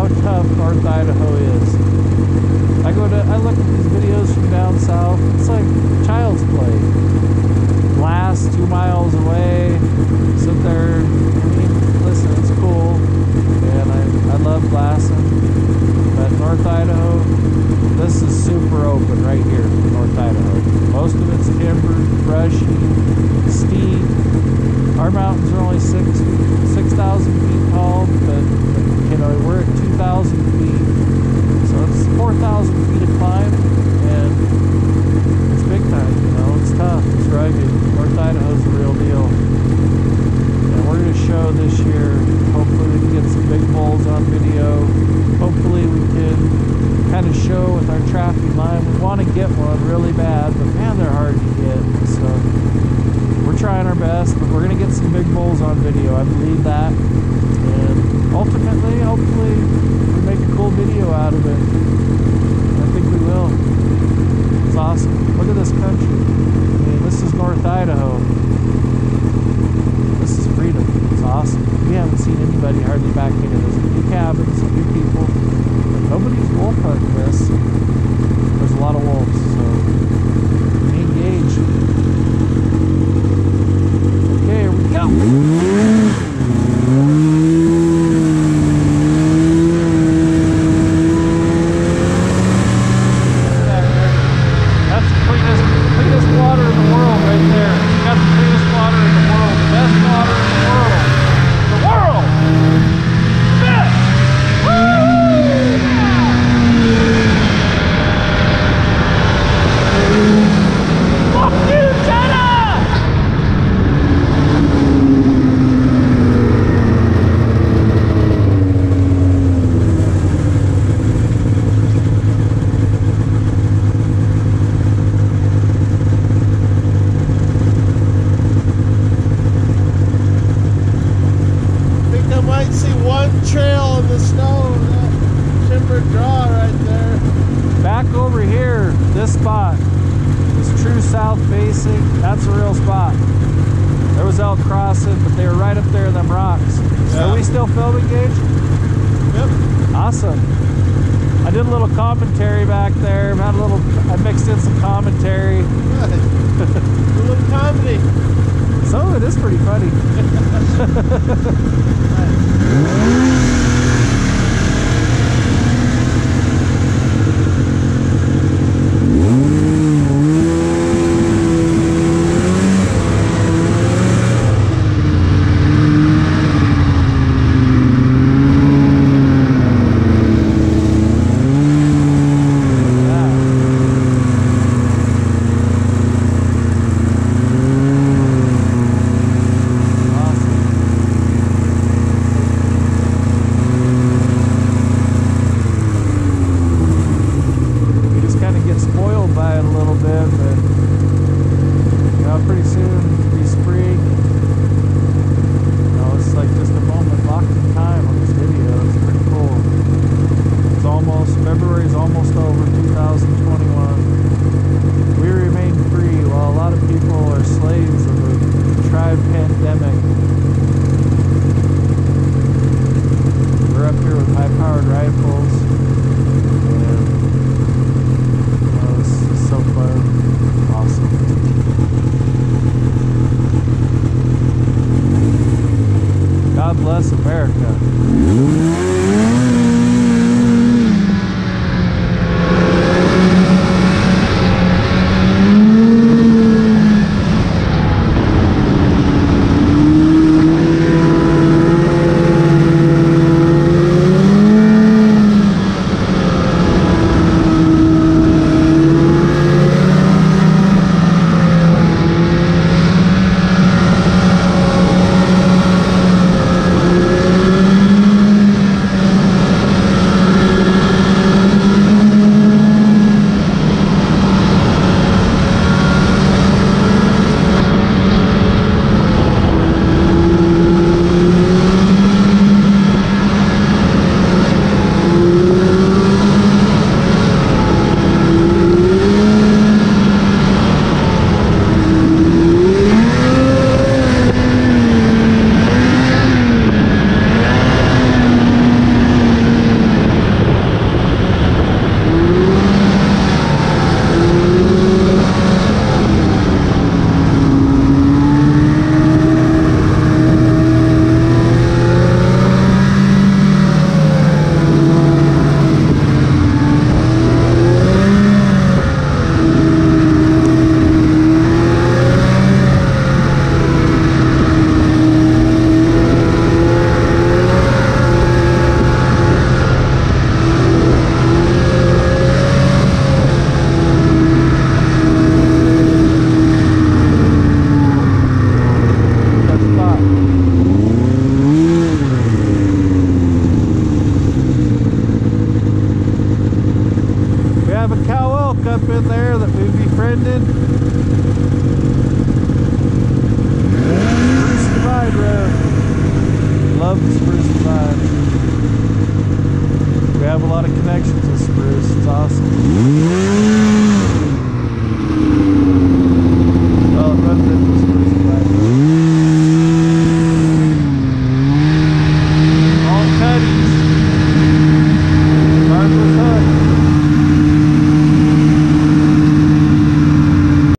how tough North Idaho is. I go to, I look at these videos from down south, it's like child's play. Last two miles away, sit there, I mean, listen, it's cool, and I, I love glassing, but North Idaho, this is super open right here, North Idaho. Most of it's timber, brushy, steep, our mountains are only six six thousand feet tall, but you know we're at two thousand feet, so it's four thousand feet of climb, and it's big time. You know, it's tough, it's rugged. North Idaho's the real deal, and we're gonna show this year. Hopefully, we can get some big bulls on video. Hopefully, we can kind of show with our tracking line. We want to get one really bad, but man, they're hard to get. Trying our best, but we're gonna get some big bulls on video. I believe that, and ultimately, hopefully, we make a cool video out of it. I think we will. It's awesome. Look at this country. I mean, this is North Idaho. This is freedom. It's awesome. We haven't seen anybody hardly back into this. A few cabins, a few people. But nobody's wolf hunting this. There's a lot of wolves, so we need Gage. Okay, here we go. That's the cleanest, cleanest water in the world right there. You got the cleanest water in the world, the best water in the world. The world! Best! Woo! Fuck you, China! I might see one trail in the snow. That timber draw right there. Back over here, this spot is true south facing. That's a real spot. There was elk crossing, but they were right up there in them rocks. Yeah. Are we still filming, Gage? Yep. Awesome. I did a little commentary back there. Had a little. I mixed in some commentary. Good. A little comedy. Some of it is pretty funny. us America. elk up in there that we befriended. Spruce Divide Road. Love the Spruce Divide. We have a lot of connections with Spruce. It's awesome.